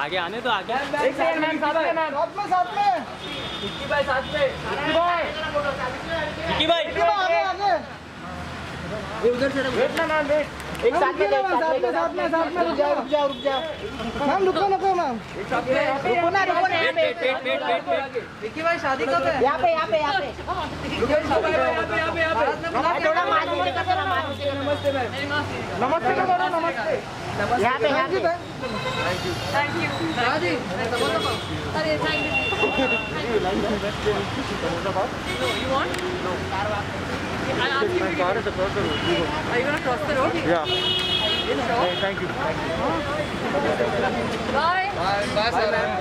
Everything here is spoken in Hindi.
आगे आने तो आगे। एक सेकंड मैम साथ में मैम साथ में। साथ में विक्की भाई साथ में। विक्की भाई विक्की भाई विक्की भाई आगे आगे। ये उधर से वेट ना मैम वेट। एक साथ में साथ में साथ में साथ में रुक जाओ। रुक जाओ रुक जाओ। मैम रुको रुको मैम। रुको ना रुको ना। यहाँ पे wait wait wait wait. Vicky भाई शादी कब है? यहाँ पे यहाँ पे यहाँ पे। थोड़ा माधुरी का करो माधुरी का नमस्ते मैम। नमस्ते नमस्ते यहाँ पे यहाँ पे थैंक यू शादी अरे thank you you want no I asked you car is across the road. are you gonna cross the road Yeah. you sure Thank you. bye Bye. Bye, sir.